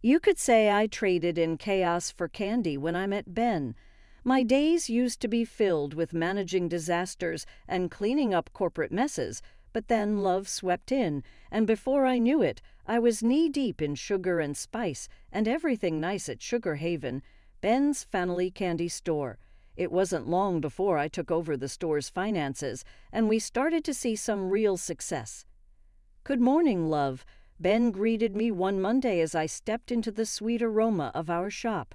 You could say I traded in chaos for candy when I met Ben. My days used to be filled with managing disasters and cleaning up corporate messes, but then love swept in, and before I knew it, I was knee deep in sugar and spice and everything nice at Sugar Haven, Ben's family candy store. It wasn't long before I took over the store's finances, and we started to see some real success. Good morning, love. Ben greeted me one Monday as I stepped into the sweet aroma of our shop.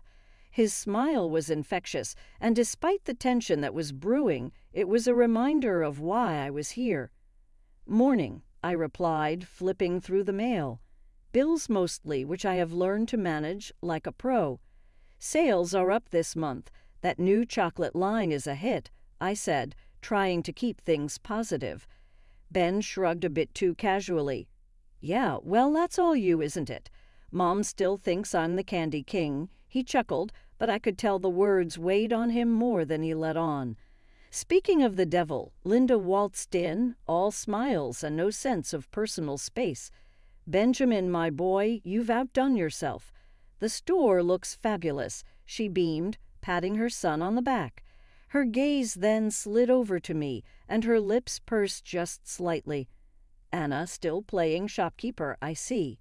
His smile was infectious, and despite the tension that was brewing, it was a reminder of why I was here. Morning, I replied, flipping through the mail. Bills mostly, which I have learned to manage like a pro. Sales are up this month. That new chocolate line is a hit, I said, trying to keep things positive. Ben shrugged a bit too casually. Yeah, well, that's all you, isn't it? Mom still thinks I'm the candy king. He chuckled, but I could tell the words weighed on him more than he let on. Speaking of the devil, Linda waltzed in, all smiles and no sense of personal space. Benjamin, my boy, you've outdone yourself. The store looks fabulous, she beamed, patting her son on the back. Her gaze then slid over to me, and her lips pursed just slightly. Anna, still playing shopkeeper, I see.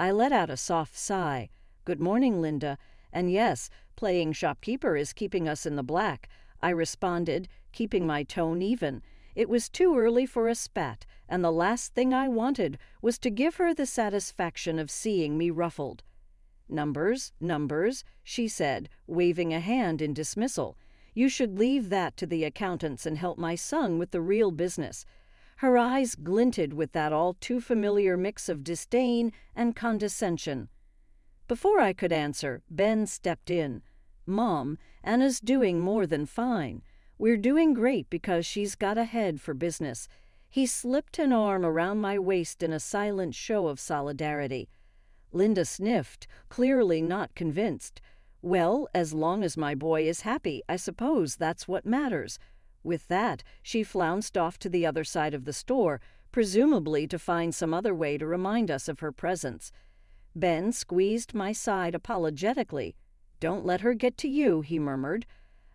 I let out a soft sigh. Good morning, Linda. And yes, playing shopkeeper is keeping us in the black. I responded, keeping my tone even. It was too early for a spat, and the last thing I wanted was to give her the satisfaction of seeing me ruffled. Numbers, numbers, she said, waving a hand in dismissal. You should leave that to the accountants and help my son with the real business. Her eyes glinted with that all too familiar mix of disdain and condescension. Before I could answer, Ben stepped in. Mom, Anna's doing more than fine. We're doing great because she's got a head for business. He slipped an arm around my waist in a silent show of solidarity. Linda sniffed, clearly not convinced. Well, as long as my boy is happy, I suppose that's what matters. With that, she flounced off to the other side of the store, presumably to find some other way to remind us of her presence. Ben squeezed my side apologetically. Don't let her get to you, he murmured.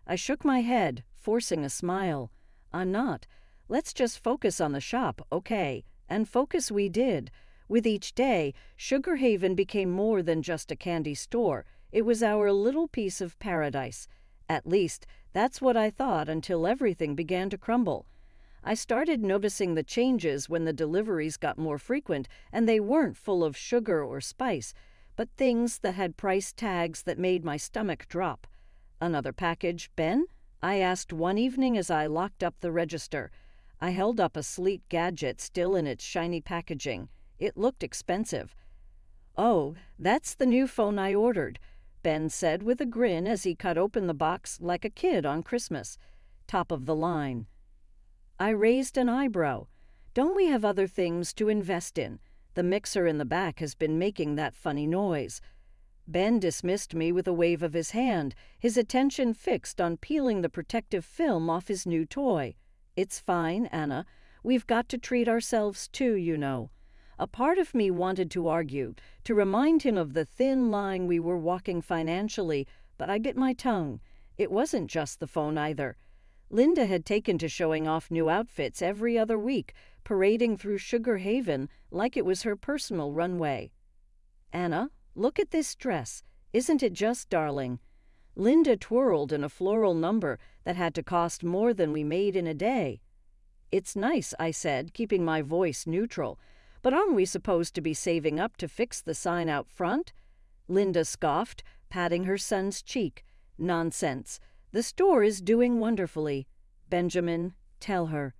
I shook my head, forcing a smile. I'm not. Let's just focus on the shop, okay? And focus we did. With each day, Sugar Haven became more than just a candy store. It was our little piece of paradise. At least, that's what I thought until everything began to crumble. I started noticing the changes when the deliveries got more frequent and they weren't full of sugar or spice but things that had price tags that made my stomach drop. Another package, Ben? I asked one evening as I locked up the register. I held up a sleek gadget still in its shiny packaging. It looked expensive. Oh, that's the new phone I ordered, Ben said with a grin as he cut open the box like a kid on Christmas. Top of the line. I raised an eyebrow. Don't we have other things to invest in? The mixer in the back has been making that funny noise. Ben dismissed me with a wave of his hand, his attention fixed on peeling the protective film off his new toy. It's fine, Anna. We've got to treat ourselves too, you know. A part of me wanted to argue, to remind him of the thin line we were walking financially, but I bit my tongue. It wasn't just the phone either. Linda had taken to showing off new outfits every other week, parading through Sugar Haven like it was her personal runway. Anna, look at this dress. Isn't it just darling? Linda twirled in a floral number that had to cost more than we made in a day. It's nice, I said, keeping my voice neutral. But aren't we supposed to be saving up to fix the sign out front? Linda scoffed, patting her son's cheek. Nonsense. The store is doing wonderfully. Benjamin, tell her.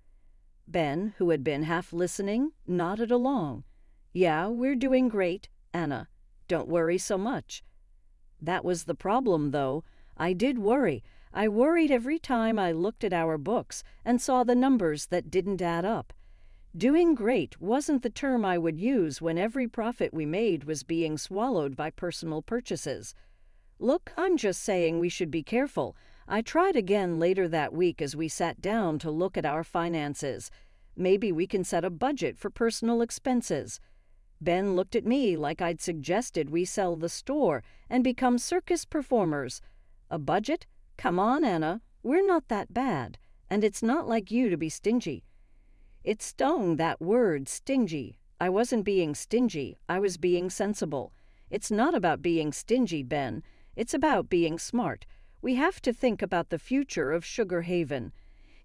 Ben, who had been half listening, nodded along. Yeah, we're doing great, Anna. Don't worry so much. That was the problem, though. I did worry. I worried every time I looked at our books and saw the numbers that didn't add up. Doing great wasn't the term I would use when every profit we made was being swallowed by personal purchases. Look, I'm just saying we should be careful. I tried again later that week as we sat down to look at our finances. Maybe we can set a budget for personal expenses. Ben looked at me like I'd suggested we sell the store and become circus performers. A budget? Come on, Anna, we're not that bad, and it's not like you to be stingy. It stung, that word, stingy. I wasn't being stingy, I was being sensible. It's not about being stingy, Ben. It's about being smart. We have to think about the future of Sugar Haven.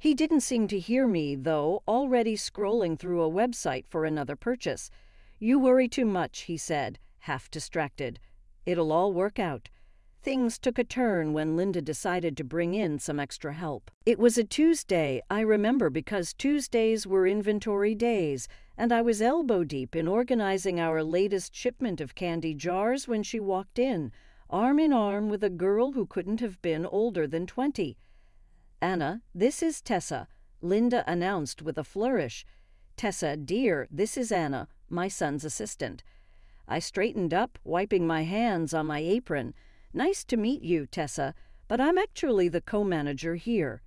He didn't seem to hear me, though, already scrolling through a website for another purchase. You worry too much, he said, half distracted. It'll all work out. Things took a turn when Linda decided to bring in some extra help. It was a Tuesday, I remember, because Tuesdays were inventory days, and I was elbow deep in organizing our latest shipment of candy jars when she walked in, arm in arm with a girl who couldn't have been older than twenty. Anna, this is Tessa, Linda announced with a flourish. Tessa, dear, this is Anna, my son's assistant. I straightened up, wiping my hands on my apron. Nice to meet you, Tessa, but I'm actually the co manager here.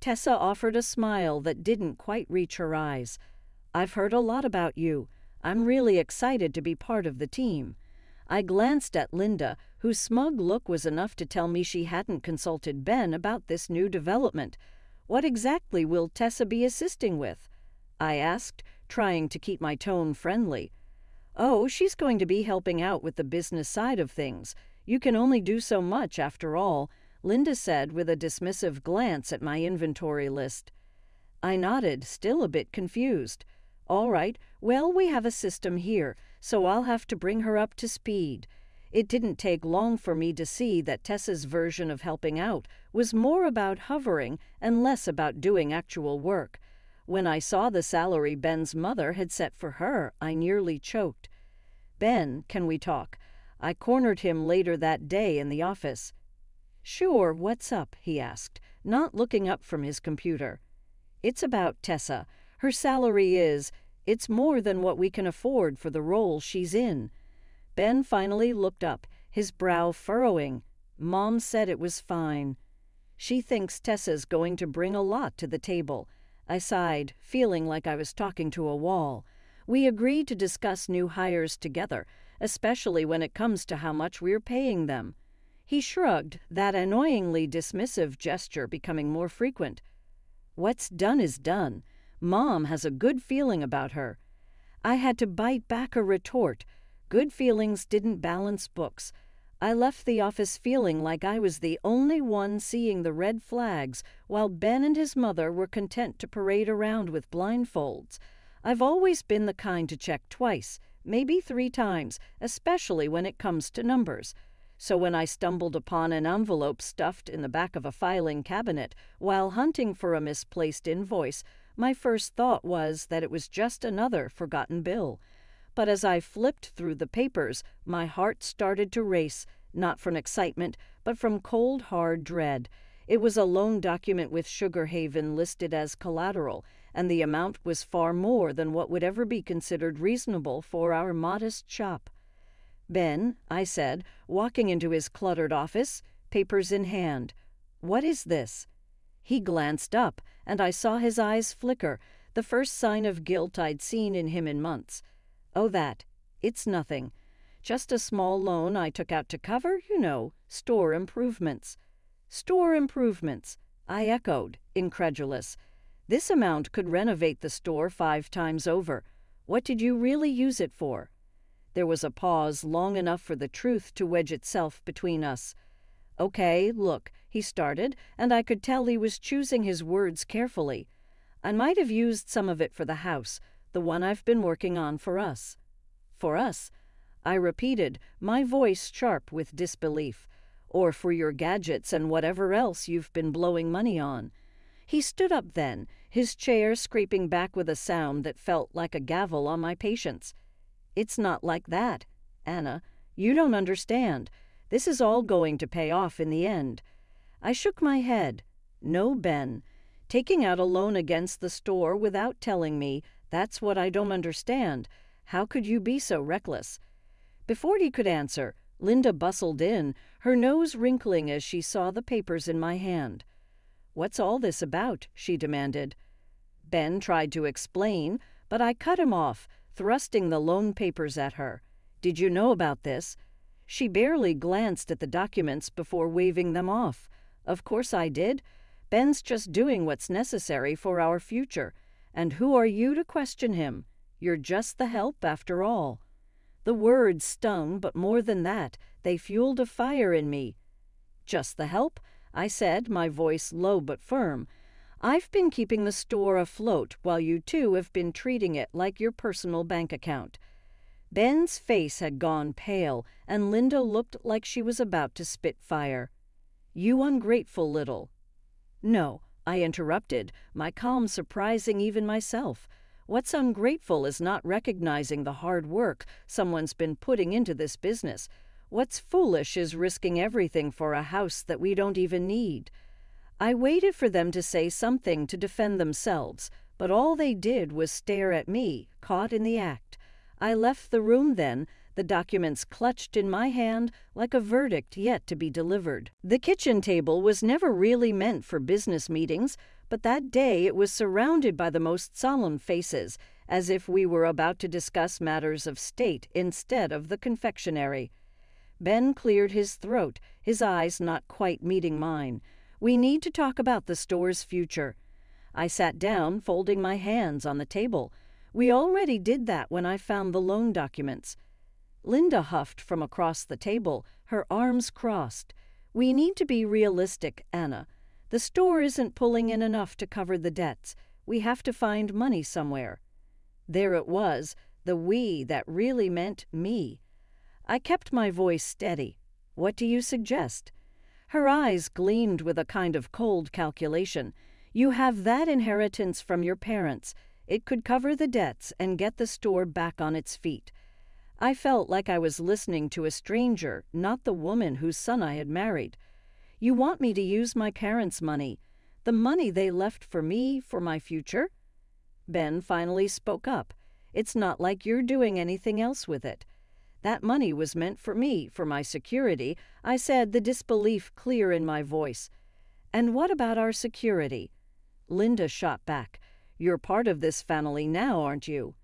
Tessa offered a smile that didn't quite reach her eyes. I've heard a lot about you. I'm really excited to be part of the team. I glanced at Linda, whose smug look was enough to tell me she hadn't consulted Ben about this new development. What exactly will Tessa be assisting with? I asked, trying to keep my tone friendly. Oh, she's going to be helping out with the business side of things. You can only do so much, after all, Linda said with a dismissive glance at my inventory list. I nodded, still a bit confused. All right, well, we have a system here, so I'll have to bring her up to speed. It didn't take long for me to see that Tessa's version of helping out was more about hovering and less about doing actual work. When I saw the salary Ben's mother had set for her, I nearly choked. Ben, can we talk? I cornered him later that day in the office. Sure, what's up? he asked, not looking up from his computer. It's about Tessa. Her salary is, it's more than what we can afford for the role she's in. Ben finally looked up, his brow furrowing. Mom said it was fine. She thinks Tessa's going to bring a lot to the table. I sighed, feeling like I was talking to a wall. We agreed to discuss new hires together, especially when it comes to how much we're paying them. He shrugged, that annoyingly dismissive gesture becoming more frequent. What's done is done. Mom has a good feeling about her. I had to bite back a retort. Good feelings didn't balance books. I left the office feeling like I was the only one seeing the red flags, while Ben and his mother were content to parade around with blindfolds. I've always been the kind to check twice, maybe three times, especially when it comes to numbers. So when I stumbled upon an envelope stuffed in the back of a filing cabinet while hunting for a misplaced invoice, my first thought was that it was just another forgotten bill. But as I flipped through the papers, my heart started to race, not from excitement, but from cold, hard dread. It was a loan document with Sugar Haven listed as collateral, and the amount was far more than what would ever be considered reasonable for our modest shop. Ben, I said, walking into his cluttered office, papers in hand, what is this? He glanced up, and I saw his eyes flicker, the first sign of guilt I'd seen in him in months. Oh, that. It's nothing. Just a small loan I took out to cover, you know, store improvements. Store improvements, I echoed, incredulous. This amount could renovate the store five times over. What did you really use it for? There was a pause long enough for the truth to wedge itself between us. Okay, look, he started, and I could tell he was choosing his words carefully. I might have used some of it for the house, the one I've been working on for us. For us, I repeated, my voice sharp with disbelief, or for your gadgets and whatever else you've been blowing money on. He stood up then, his chair scraping back with a sound that felt like a gavel on my patience. It's not like that, Anna. You don't understand. This is all going to pay off in the end. I shook my head. No, Ben. Taking out a loan against the store without telling me that's what I don't understand. How could you be so reckless? Before he could answer, Linda bustled in, her nose wrinkling as she saw the papers in my hand. What's all this about? she demanded. Ben tried to explain, but I cut him off, thrusting the loan papers at her. Did you know about this? She barely glanced at the documents before waving them off. Of course I did. Ben's just doing what's necessary for our future. And who are you to question him? You're just the help, after all. The words stung, but more than that, they fueled a fire in me. Just the help? I said, my voice low but firm. I've been keeping the store afloat while you two have been treating it like your personal bank account. Ben's face had gone pale, and Linda looked like she was about to spit fire. You ungrateful little. No, I interrupted, my calm surprising even myself. What's ungrateful is not recognizing the hard work someone's been putting into this business. What's foolish is risking everything for a house that we don't even need. I waited for them to say something to defend themselves, but all they did was stare at me, caught in the act. I left the room then, the documents clutched in my hand like a verdict yet to be delivered. The kitchen table was never really meant for business meetings, but that day it was surrounded by the most solemn faces, as if we were about to discuss matters of state instead of the confectionery. Ben cleared his throat, his eyes not quite meeting mine. We need to talk about the store's future. I sat down, folding my hands on the table. We already did that when I found the loan documents. Linda huffed from across the table, her arms crossed. We need to be realistic, Anna. The store isn't pulling in enough to cover the debts. We have to find money somewhere. There it was, the we that really meant me. I kept my voice steady. What do you suggest? Her eyes gleamed with a kind of cold calculation. You have that inheritance from your parents. It could cover the debts and get the store back on its feet. I felt like I was listening to a stranger, not the woman whose son I had married. You want me to use my parents' money, the money they left for me, for my future? Ben finally spoke up. It's not like you're doing anything else with it. That money was meant for me, for my security, I said, the disbelief clear in my voice. And what about our security? Linda shot back. You're part of this family now, aren't you?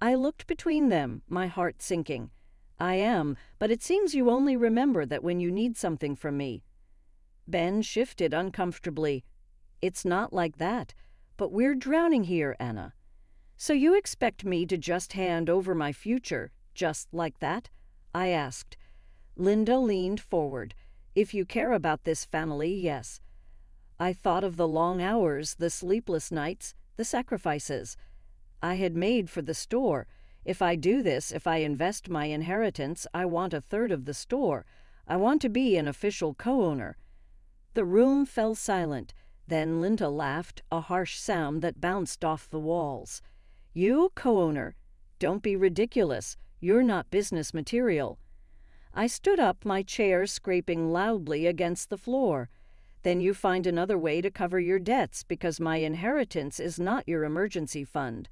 I looked between them, my heart sinking. I am, but it seems you only remember that when you need something from me. Ben shifted uncomfortably. It's not like that. But we're drowning here, Anna. So you expect me to just hand over my future, just like that? I asked. Linda leaned forward. If you care about this family, yes. I thought of the long hours, the sleepless nights, the sacrifices I had made for the store. If I do this, if I invest my inheritance, I want a third of the store. I want to be an official co owner. The room fell silent. Then Linda laughed, a harsh sound that bounced off the walls. You, co owner? Don't be ridiculous. You're not business material. I stood up, my chair scraping loudly against the floor. Then you find another way to cover your debts because my inheritance is not your emergency fund.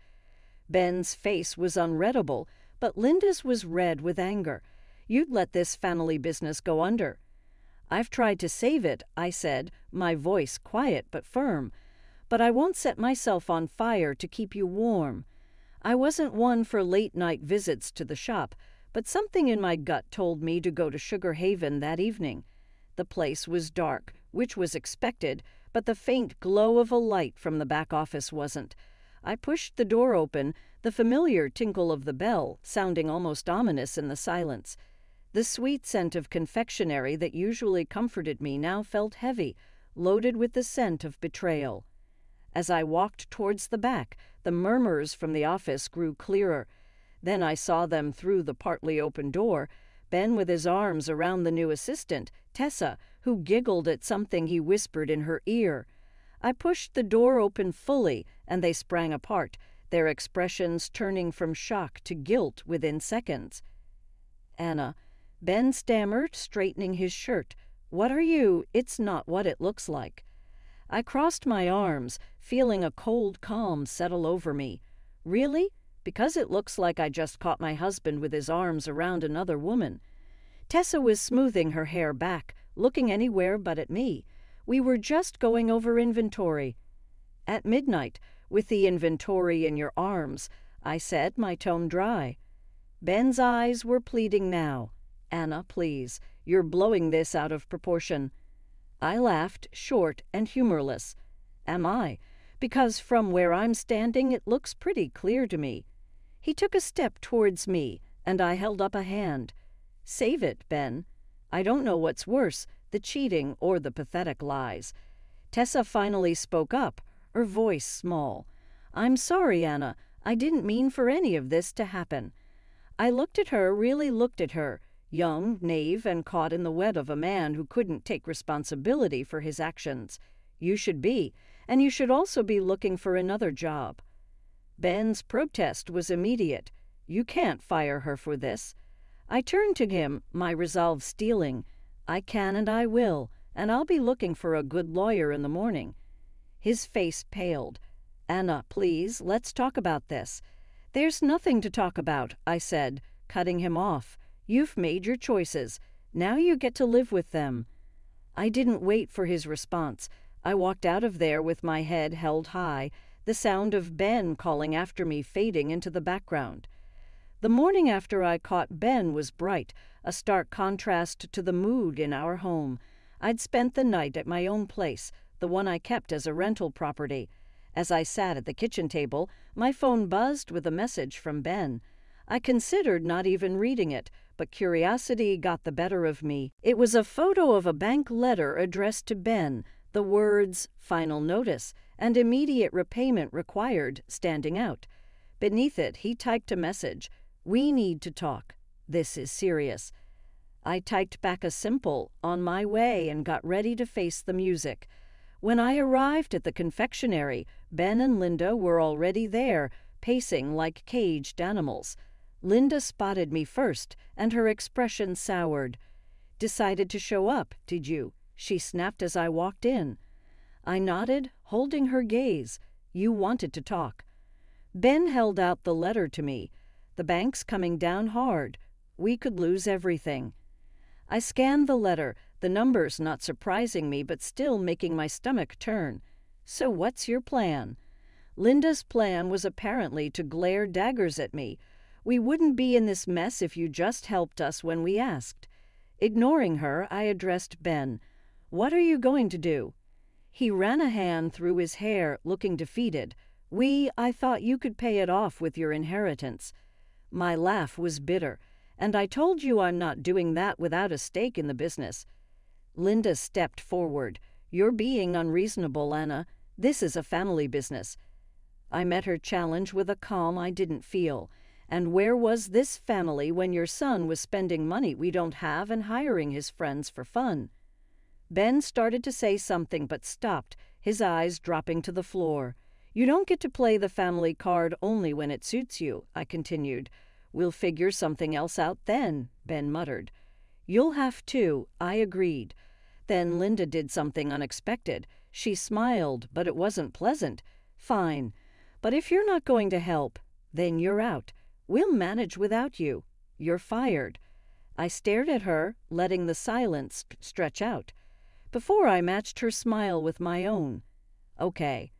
Ben's face was unreadable, but Linda's was red with anger. You'd let this family business go under. I've tried to save it, I said, my voice quiet but firm. But I won't set myself on fire to keep you warm. I wasn't one for late night visits to the shop, but something in my gut told me to go to Sugar Haven that evening. The place was dark, which was expected, but the faint glow of a light from the back office wasn't. I pushed the door open, the familiar tinkle of the bell sounding almost ominous in the silence. The sweet scent of confectionery that usually comforted me now felt heavy, loaded with the scent of betrayal. As I walked towards the back, the murmurs from the office grew clearer. Then I saw them through the partly open door, Ben with his arms around the new assistant, Tessa, who giggled at something he whispered in her ear. I pushed the door open fully, and they sprang apart, their expressions turning from shock to guilt within seconds. Anna, Ben stammered, straightening his shirt. What are you? It's not what it looks like. I crossed my arms, feeling a cold calm settle over me. Really? Because it looks like I just caught my husband with his arms around another woman. Tessa was smoothing her hair back, looking anywhere but at me. We were just going over inventory. At midnight, with the inventory in your arms, I said, my tone dry. Ben's eyes were pleading now. Anna, please, you're blowing this out of proportion. I laughed, short and humorless. Am I? Because from where I'm standing, it looks pretty clear to me. He took a step towards me, and I held up a hand. Save it, Ben. I don't know what's worse, the cheating or the pathetic lies. Tessa finally spoke up, her voice small. I'm sorry, Anna. I didn't mean for any of this to happen. I looked at her, really looked at her, young, naive, and caught in the web of a man who couldn't take responsibility for his actions. You should be, and you should also be looking for another job. Ben's protest was immediate. You can't fire her for this. I turned to him, my resolve steeling. I can and I will, and I'll be looking for a good lawyer in the morning. His face paled. Anna, please, let's talk about this. There's nothing to talk about, I said, cutting him off. You've made your choices. Now you get to live with them. I didn't wait for his response. I walked out of there with my head held high, the sound of Ben calling after me fading into the background. The morning after I caught Ben was bright, a stark contrast to the mood in our home. I'd spent the night at my own place, the one I kept as a rental property. As I sat at the kitchen table, my phone buzzed with a message from Ben. I considered not even reading it, but curiosity got the better of me. It was a photo of a bank letter addressed to Ben, the words final notice and immediate repayment required standing out. Beneath it, he typed a message We need to talk. This is serious. I typed back a simple on my way and got ready to face the music. When I arrived at the confectionery, Ben and Linda were already there, pacing like caged animals. Linda spotted me first, and her expression soured. Decided to show up, did you? she snapped as I walked in. I nodded, holding her gaze. You wanted to talk. Ben held out the letter to me. The bank's coming down hard. We could lose everything. I scanned the letter, the numbers not surprising me but still making my stomach turn. So what's your plan? Linda's plan was apparently to glare daggers at me. We wouldn't be in this mess if you just helped us when we asked. Ignoring her, I addressed Ben. What are you going to do? He ran a hand through his hair, looking defeated. We, I thought you could pay it off with your inheritance. My laugh was bitter, and I told you I'm not doing that without a stake in the business. Linda stepped forward. You're being unreasonable, Anna. This is a family business. I met her challenge with a calm I didn't feel. And where was this family when your son was spending money we don't have and hiring his friends for fun? Ben started to say something but stopped, his eyes dropping to the floor. You don't get to play the family card only when it suits you, I continued. We'll figure something else out then, Ben muttered. You'll have to, I agreed. Then Linda did something unexpected. She smiled, but it wasn't pleasant. Fine. But if you're not going to help, then you're out. We'll manage without you. You're fired. I stared at her, letting the silence stretch out before I matched her smile with my own. Okay.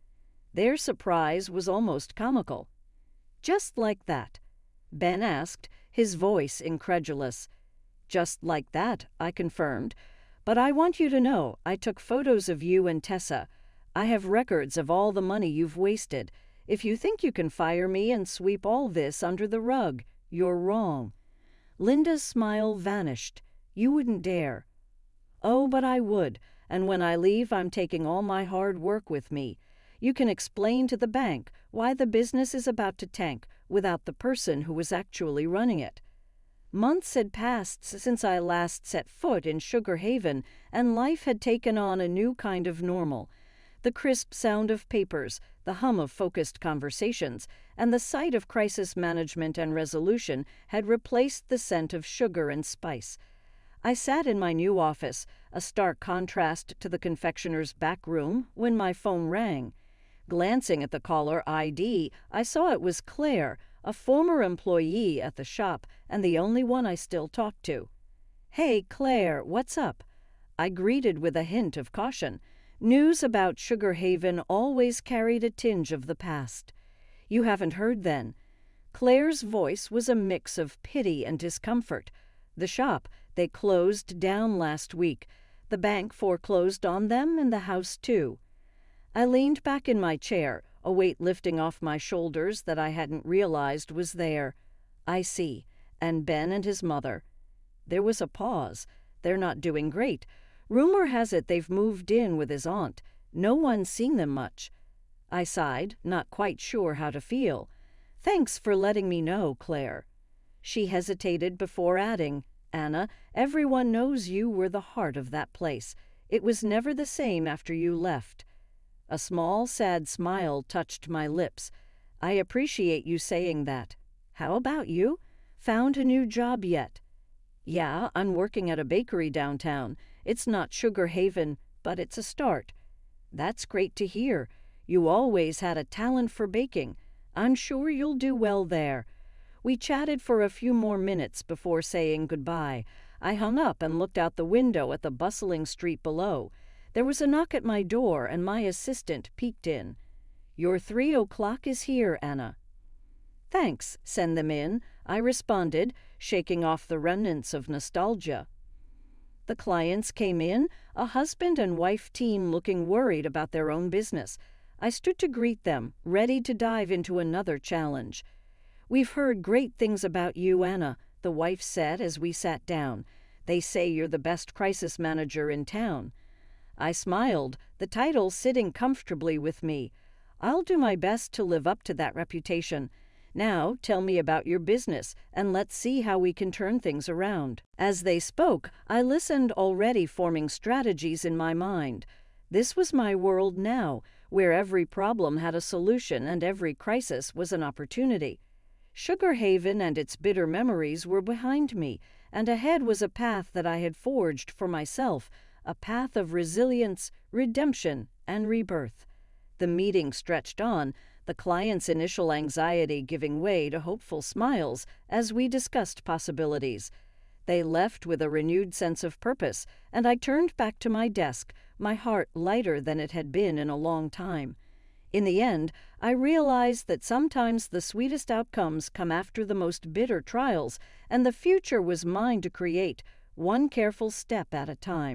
Their surprise was almost comical. Just like that? Ben asked, his voice incredulous. Just like that, I confirmed. But I want you to know I took photos of you and Tessa. I have records of all the money you've wasted. If you think you can fire me and sweep all this under the rug, you're wrong. Linda's smile vanished. You wouldn't dare. Oh, but I would, and when I leave, I'm taking all my hard work with me. You can explain to the bank why the business is about to tank without the person who was actually running it. Months had passed since I last set foot in Sugar Haven, and life had taken on a new kind of normal. The crisp sound of papers, the hum of focused conversations, and the sight of crisis management and resolution had replaced the scent of sugar and spice. I sat in my new office, a stark contrast to the confectioner's back room, when my phone rang. Glancing at the caller ID, I saw it was Claire, a former employee at the shop and the only one I still talked to. Hey, Claire, what's up? I greeted with a hint of caution. News about Sugar Haven always carried a tinge of the past. You haven't heard then? Claire's voice was a mix of pity and discomfort. The shop, they closed down last week. The bank foreclosed on them and the house, too. I leaned back in my chair, a weight lifting off my shoulders that I hadn't realized was there. I see. And Ben and his mother. There was a pause. They're not doing great. Rumor has it they've moved in with his aunt. No one's seen them much. I sighed, not quite sure how to feel. Thanks for letting me know, Claire. She hesitated before adding, Anna, everyone knows you were the heart of that place. It was never the same after you left. A small, sad smile touched my lips. I appreciate you saying that. How about you? Found a new job yet? Yeah, I'm working at a bakery downtown. It's not Sugar Haven, but it's a start. That's great to hear. You always had a talent for baking. I'm sure you'll do well there. We chatted for a few more minutes before saying goodbye. I hung up and looked out the window at the bustling street below. There was a knock at my door, and my assistant peeked in. Your three o'clock is here, Anna. Thanks, send them in, I responded, shaking off the remnants of nostalgia. The clients came in, a husband and wife team looking worried about their own business. I stood to greet them, ready to dive into another challenge. We've heard great things about you, Anna, the wife said as we sat down. They say you're the best crisis manager in town. I smiled, the title sitting comfortably with me. I'll do my best to live up to that reputation. Now tell me about your business, and let's see how we can turn things around. As they spoke, I listened, already forming strategies in my mind. This was my world now, where every problem had a solution and every crisis was an opportunity. Sugar Haven and its bitter memories were behind me, and ahead was a path that I had forged for myself, a path of resilience, redemption, and rebirth. The meeting stretched on, the client's initial anxiety giving way to hopeful smiles as we discussed possibilities. They left with a renewed sense of purpose, and I turned back to my desk, my heart lighter than it had been in a long time. In the end, I realized that sometimes the sweetest outcomes come after the most bitter trials, and the future was mine to create, one careful step at a time.